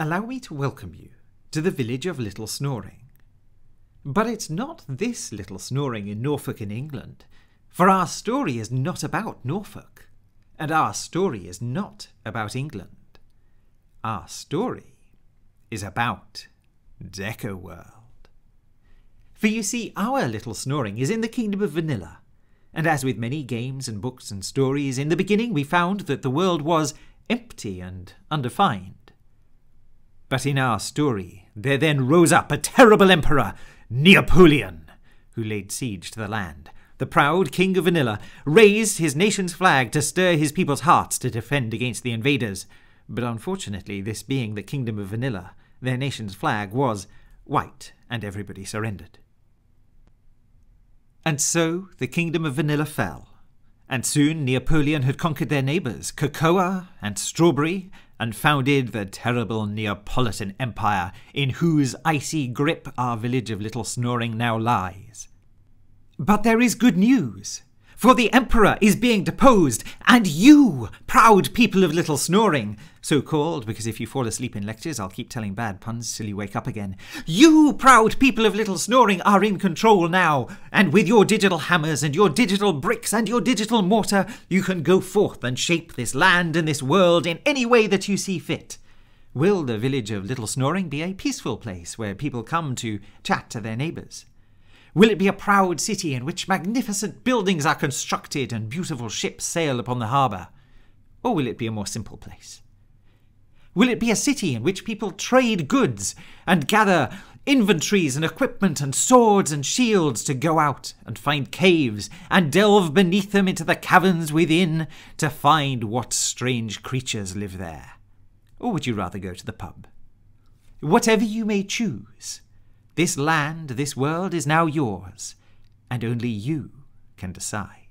allow me to welcome you to the village of Little Snoring. But it's not this Little Snoring in Norfolk in England, for our story is not about Norfolk, and our story is not about England. Our story is about Deco World. For you see, our Little Snoring is in the kingdom of Vanilla, and as with many games and books and stories, in the beginning we found that the world was empty and undefined. But in our story, there then rose up a terrible emperor, Neapolian, who laid siege to the land. The proud king of Vanilla raised his nation's flag to stir his people's hearts to defend against the invaders. But unfortunately, this being the kingdom of Vanilla, their nation's flag was white, and everybody surrendered. And so the kingdom of Vanilla fell, and soon Neapolian had conquered their neighbours, Cocoa and Strawberry, and founded the terrible Neapolitan Empire, in whose icy grip our village of Little Snoring now lies. But there is good news. For the Emperor is being deposed, and you, proud people of Little Snoring, so called because if you fall asleep in lectures, I'll keep telling bad puns till you wake up again. You, proud people of Little Snoring, are in control now, and with your digital hammers and your digital bricks and your digital mortar, you can go forth and shape this land and this world in any way that you see fit. Will the village of Little Snoring be a peaceful place where people come to chat to their neighbours? Will it be a proud city in which magnificent buildings are constructed and beautiful ships sail upon the harbour? Or will it be a more simple place? Will it be a city in which people trade goods and gather inventories and equipment and swords and shields to go out and find caves and delve beneath them into the caverns within to find what strange creatures live there? Or would you rather go to the pub? Whatever you may choose, this land, this world is now yours, and only you can decide.